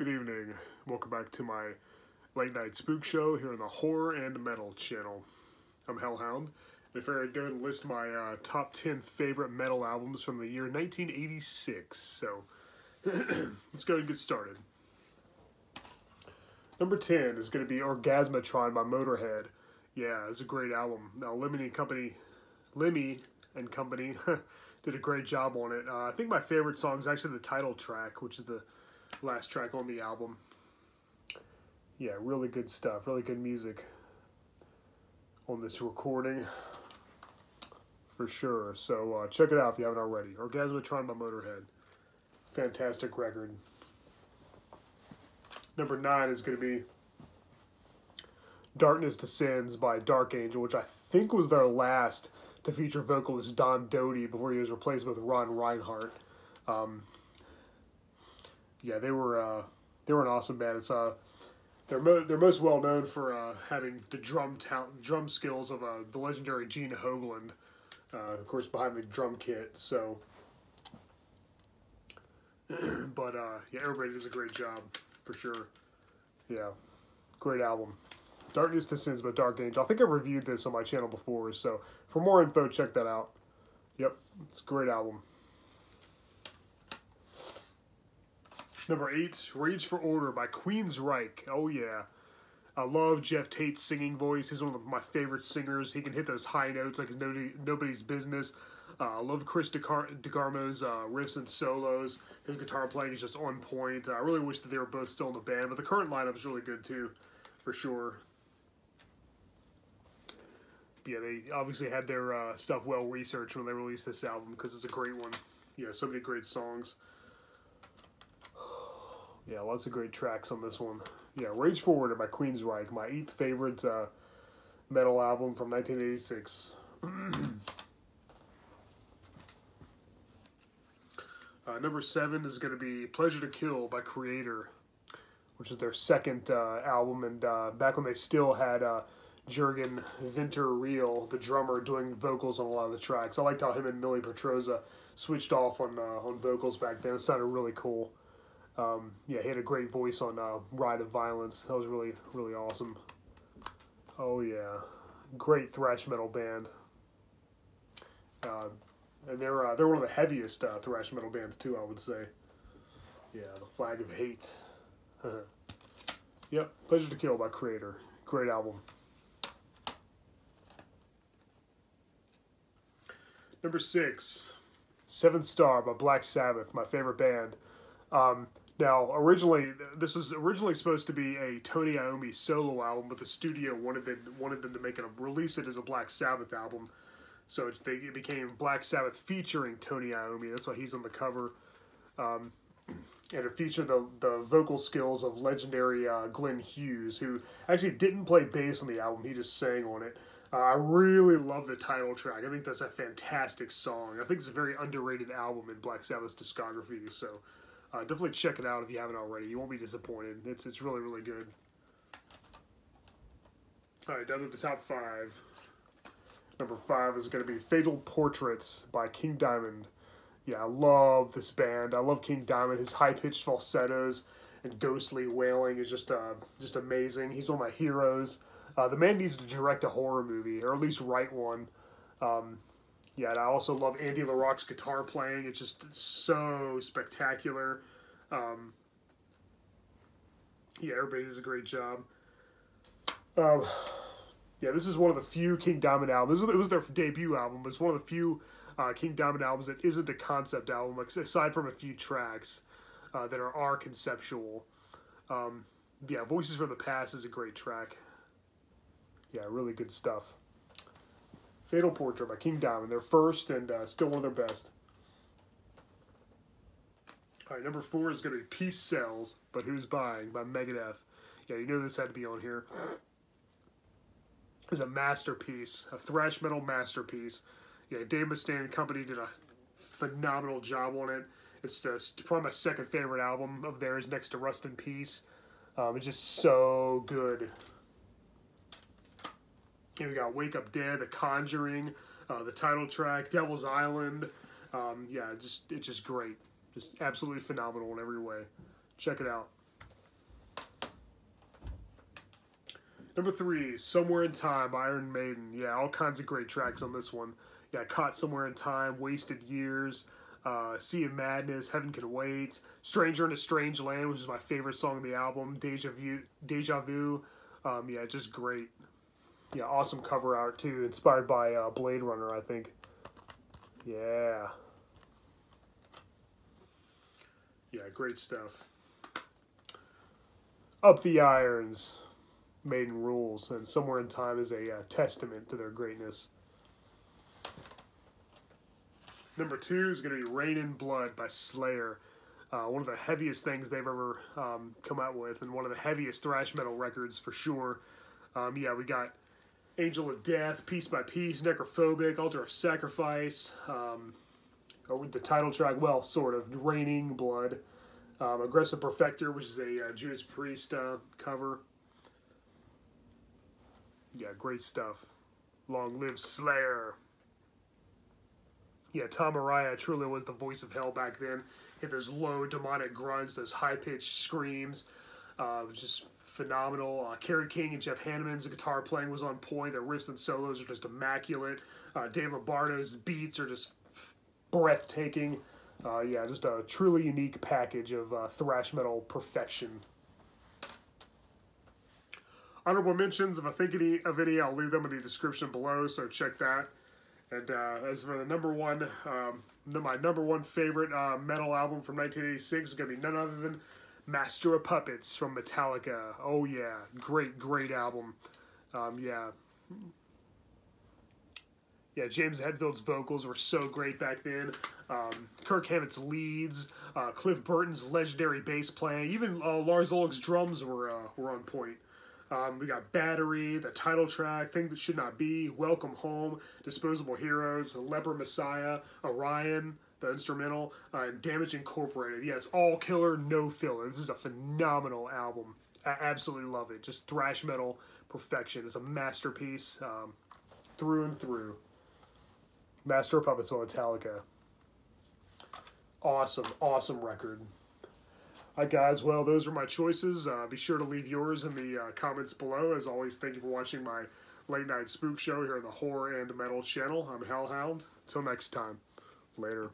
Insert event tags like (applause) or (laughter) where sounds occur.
Good evening. Welcome back to my late night spook show here on the Horror and Metal channel. I'm Hellhound. If I go and list my uh, top 10 favorite metal albums from the year 1986. So (clears throat) let's go and get started. Number 10 is going to be Orgasmatron by Motorhead. Yeah, it's a great album. Now, Lemmy and Company, Lemmy and Company (laughs) did a great job on it. Uh, I think my favorite song is actually the title track, which is the last track on the album. Yeah, really good stuff. Really good music on this recording for sure. So uh, check it out if you haven't already. Orgasmatron by Motorhead. Fantastic record. Number nine is going to be Darkness Descends by Dark Angel, which I think was their last to feature vocalist Don Doty before he was replaced with Ron Rinehart. Um, yeah, they were uh, they were an awesome band. It's uh, they're mo- they're most well known for uh, having the drum talent, drum skills of uh, the legendary Gene Hoglan, uh, of course, behind the drum kit. So, (clears throat) but uh, yeah, everybody does a great job for sure. Yeah, great album. Darkness Descends by Dark Angel. I think I've reviewed this on my channel before, so for more info, check that out. Yep, it's a great album. Number eight, Rage for Order by Queensryche. Oh yeah. I love Geoff Tate's singing voice. He's one of my favorite singers. He can hit those high notes like it's nobody, nobody's business. Uh, I love Chris DeGar- DeGarmo's uh, riffs and solos. His guitar playing is just on point. I really wish that they were both still in the band, but the current lineup is really good too, for sure. Yeah, they obviously had their uh, stuff well researched when they released this album because it's a great one. Yeah, so many great songs. Yeah, lots of great tracks on this one. Yeah, Rage for Order by Queensryche, my eighth favorite uh, metal album from 1986. (clears throat) uh, number seven is going to be Pleasure to Kill by Kreator, which is their second uh, album, and uh, back when they still had uh, Jurgen Ventor Reil, the drummer, doing vocals on a lot of the tracks. I liked how him and Mille Petrozza switched off on uh, on vocals back then. It sounded really cool. Um, yeah, he had a great voice on uh, Riot of Violence. That was really, really awesome. Oh, yeah. Great thrash metal band. Uh, and they're, uh, they're one of the heaviest uh, thrash metal bands, too, I would say. Yeah, The Flag of Hate. (laughs) yep, Pleasure to Kill by Kreator. Great album. Number six, Seventh Star by Black Sabbath, my favorite band. Um, now, originally, this was originally supposed to be a Tony Iommi solo album, but the studio wanted them wanted them to make it a, release it as a Black Sabbath album. So it, they, it became Black Sabbath featuring Tony Iommi. That's why he's on the cover. Um, and it featured the, the vocal skills of legendary uh, Glenn Hughes, who actually didn't play bass on the album. He just sang on it. Uh, I really love the title track. I think that's a fantastic song. I think it's a very underrated album in Black Sabbath's discography. So uh, definitely check it out if you haven't already. You won't be disappointed. It's it's really really good. All right, down to the top five. Number five is going to be Fatal Portraits by King Diamond. Yeah, I love this band. I love King Diamond. His high pitched falsettos and ghostly wailing is just uh, just amazing. He's one of my heroes. Uh, the man needs to direct a horror movie, or at least write one. Um, yeah, I also love Andy LaRocque's guitar playing. It's just so spectacular. Um, yeah, everybody does a great job. Um, yeah, this is one of the few King Diamond albums. It was their debut album, but it's one of the few uh, King Diamond albums that isn't a concept album, aside from a few tracks uh, that are, are conceptual. Um, yeah, Voices from the Past is a great track. Yeah, really good stuff. Fatal Portrait by King Diamond. Their first and uh, still one of their best. All right, number four is going to be Peace Sells, but Who's Buying by Megadeth. Yeah, you know this had to be on here. It's a masterpiece, a thrash metal masterpiece. Yeah, Dave Mustaine and company did a phenomenal job on it. It's, the, probably my second favorite album of theirs next to Rust in Peace. Um, it's just so good. We got Wake Up Dead, The Conjuring, uh, the title track, Devil's Island. Um, yeah, just it's just great. Just absolutely phenomenal in every way. Check it out. Number three, Somewhere in Time, Iron Maiden. Yeah, all kinds of great tracks on this one. Yeah, Caught Somewhere in Time, Wasted Years, uh, Sea of Madness, Heaven Can Wait, Stranger in a Strange Land, which is my favorite song on the album, Deja Vu, Deja Vu. Um, yeah, just great. Yeah, awesome cover art too, inspired by uh, Blade Runner, I think. Yeah. Yeah, great stuff. Up the Irons, Maiden Rules, and Somewhere in Time is a uh, testament to their greatness. Number two is going to be Reign in Blood by Slayer. Uh, one of the heaviest things they've ever um, come out with, and one of the heaviest thrash metal records for sure. Um, yeah, we got Angel of Death, Piece by Piece, Necrophobic, Altar of Sacrifice, um, oh, the title track, well, sort of, Raining Blood, um, Aggressive Perfector, which is a uh, Judas Priest uh, cover. Yeah, great stuff. Long live Slayer. Yeah, Tom Araya truly was the voice of hell back then. Hit those low demonic grunts, those high pitched screams. Uh, it was just phenomenal. Uh, Kerry King and Jeff Hanneman's guitar playing was on point. Their riffs and solos are just immaculate. Uh, Dave Lombardo's beats are just breathtaking. Uh, yeah, just a truly unique package of uh, thrash metal perfection. Honorable mentions, if I think of any, I'll leave them in the description below, so check that. And uh, as for the number one, um, my number one favorite uh, metal album from 1986 is going to be none other than Master of Puppets from Metallica. Oh yeah, great, great album. Um, yeah. Yeah, James Hetfield's vocals were so great back then. Um, Kirk Hammett's leads, uh, Cliff Burton's legendary bass playing, even uh, Lars Ulrich's drums were uh, were on point. Um, we got Battery, the title track, Thing That Should Not Be, Welcome Home, Disposable Heroes, Leper Messiah, Orion, the instrumental, uh, and Damage Incorporated. Yeah, it's all killer, no filler. This is a phenomenal album. I absolutely love it. Just thrash metal perfection. It's a masterpiece um, through and through. Master of Puppets by Metallica. Awesome, awesome record. Hi guys, well those are my choices. Uh, be sure to leave yours in the uh, comments below. As always, thank you for watching my late night spook show here on the Horror and Metal channel. I'm Hellhound. Until next time, later.